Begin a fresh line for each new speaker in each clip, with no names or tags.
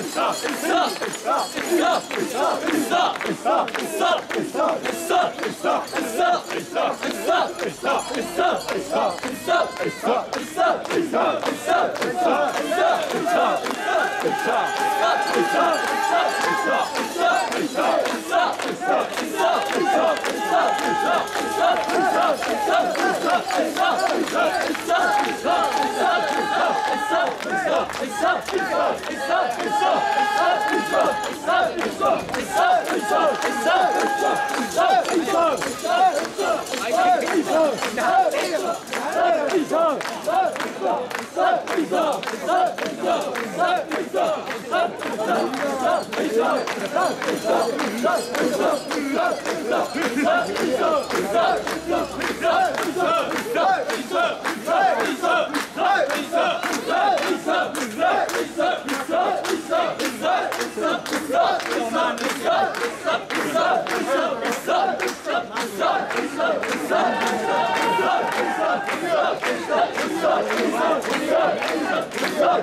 ça ça Stop!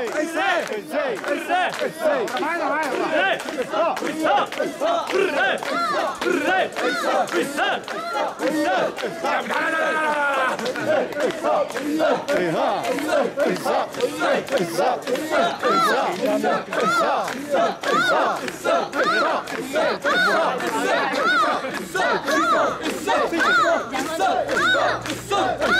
있어 있어 있어 있어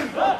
Hey!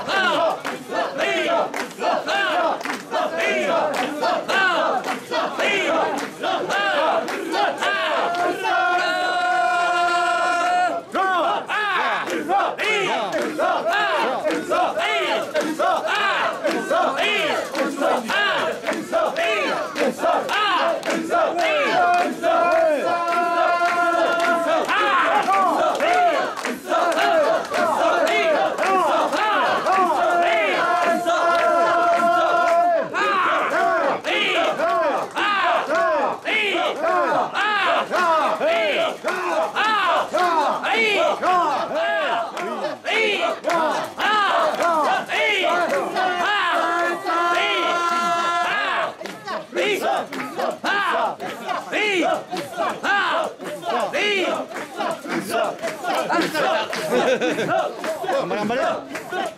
Gambar gambar dia.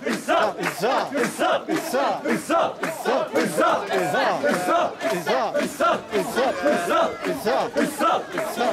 Isa, Isa, Isa, Isa, Isa, Isa, Isa, Isa, Isa, Isa, Isa, Isa, Isa, Isa, Isa,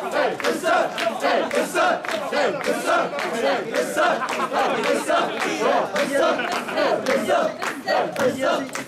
Yes, ça.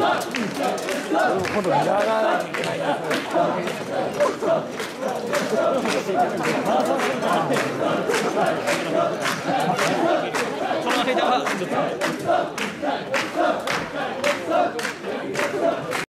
ほどやらなきゃいけないな。この